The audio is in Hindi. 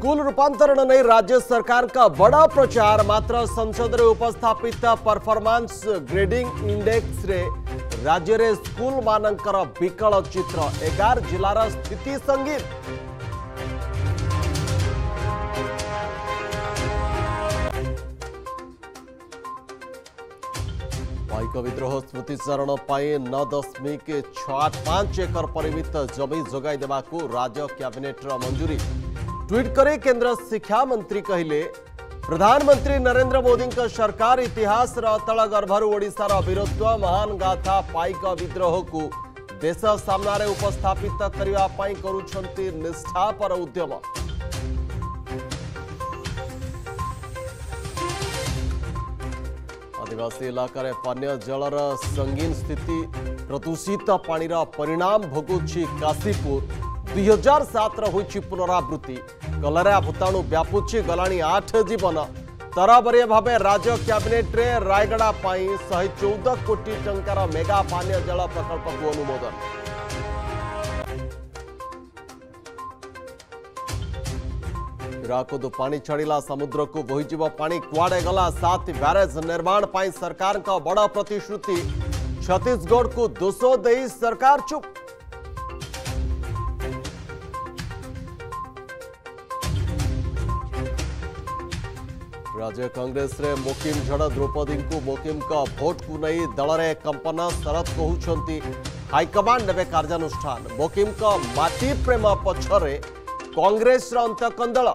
स्कूल रूपातरण नहीं राज्य सरकार का बड़ा प्रचार, मात्र संसद में उपस्थापित परफर्मांस ग्रेडिंग इंडेक्स रे राज्य रे स्कूल मानकर विकल चित्र, एगार जिलार स्थिति संगीत। पाइक विद्रोह स्मृतिचारण नौ दशमिक छ आठ पाँच एकर परिमित जमी जगैदे राज्य क्याबेट मंजूरी। ट्वीट करे केंद्र शिक्षा मंत्री કહીલે प्रधानमंत्री नरेंद्र मोदी सरकार इतिहास अतलगर्भर ओडार वीरत्व महान गाथा पाइक विद्रोह को देश सामने उपस्थापित करने कर निष्ठापर उद्यम। आदिवासी इलाक पानी जलर संगीन स्थिति प्रदूषित पाणीर परिणाम भोगुची काशीपुर। ଦୁଇ ହଜାର ସାତର ହୋଇଛି ପୁନରାବୃତ୍ତି। କଲେରା ଭୂତାଣୁ ବ୍ୟାପୁଛି ଗଲାଣି ଆଠ ଜୀବନ। ତରବରୀୟ ଭାବେ ରାଜ୍ୟ କ୍ୟାବିନେଟ୍ରେ ରାୟଗଡ଼ା ପାଇଁ ଶହେ ଚଉଦ କୋଟି ଟଙ୍କାର ମେଗା ପାନୀୟ ଜଳ ପ୍ରକଳ୍ପକୁ ଅନୁମୋଦନ। ହୀରାକୁଦ ପାଣି ଛାଡ଼ିଲା ସମୁଦ୍ରକୁ ବୋହିଯିବ ପାଣି କୁଆଡ଼େ ଗଲା ସାତ ବ୍ୟାରେଜ୍ ନିର୍ମାଣ ପାଇଁ ସରକାରଙ୍କ ବଡ଼ ପ୍ରତିଶ୍ରୁତି। ଛତିଶଗଡ଼କୁ ଦୋଷ ଦେଇ ସରକାର ଚୁପ୍। ରାଜ୍ୟ କଂଗ୍ରେସରେ ମୋକିମ ଝଡ଼ ଦ୍ରୌପଦୀଙ୍କୁ ମୋକିମଙ୍କ ଭୋଟକୁ ନେଇ ଦଳରେ କମ୍ପନ ଶରତ କହୁଛନ୍ତି ହାଇକମାଣ୍ଡ ନେବେ କାର୍ଯ୍ୟାନୁଷ୍ଠାନ ମୋକିମଙ୍କ ମାଟି ପ୍ରେମ ପଛରେ କଂଗ୍ରେସର ଅନ୍ତକନ୍ଦଳ